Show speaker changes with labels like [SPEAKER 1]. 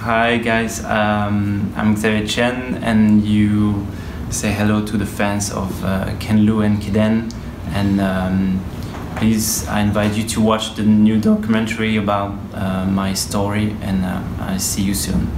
[SPEAKER 1] Hi guys, um, I'm Xavier Chen, and you say hello to the fans of uh, Ken Lu and Kiden. And um, please, I invite you to watch the new documentary about uh, my story, and uh, I see you soon.